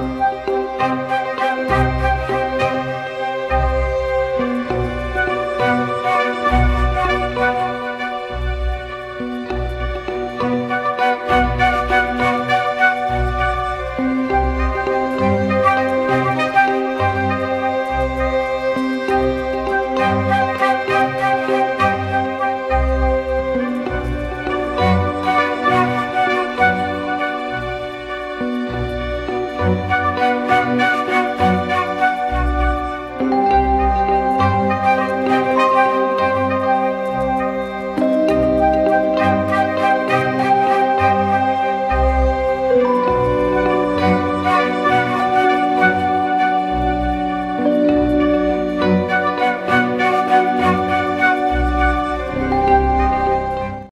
Música